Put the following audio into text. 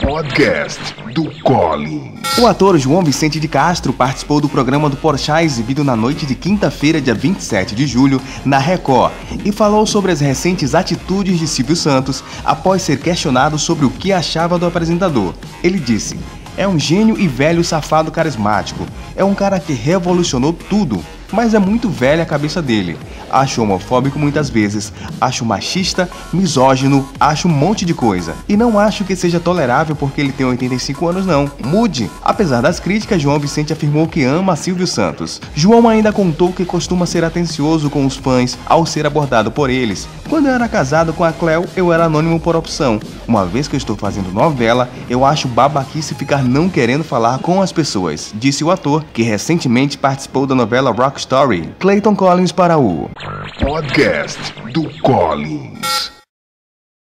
Podcast do Collins. O ator João Vicente de Castro participou do programa do Porchat exibido na noite de quinta-feira, dia 27 de julho, na Record, e falou sobre as recentes atitudes de Silvio Santos após ser questionado sobre o que achava do apresentador. Ele disse: É um gênio e velho safado carismático. É um cara que revolucionou tudo mas é muito velha a cabeça dele. Acho homofóbico muitas vezes, acho machista, misógino, acho um monte de coisa. E não acho que seja tolerável porque ele tem 85 anos, não. Mude! Apesar das críticas, João Vicente afirmou que ama Silvio Santos. João ainda contou que costuma ser atencioso com os fãs ao ser abordado por eles. Quando eu era casado com a Cleo, eu era anônimo por opção. Uma vez que eu estou fazendo novela, eu acho babaquice ficar não querendo falar com as pessoas, disse o ator, que recentemente participou da novela Rock Story, Clayton Collins para o Podcast do Collins.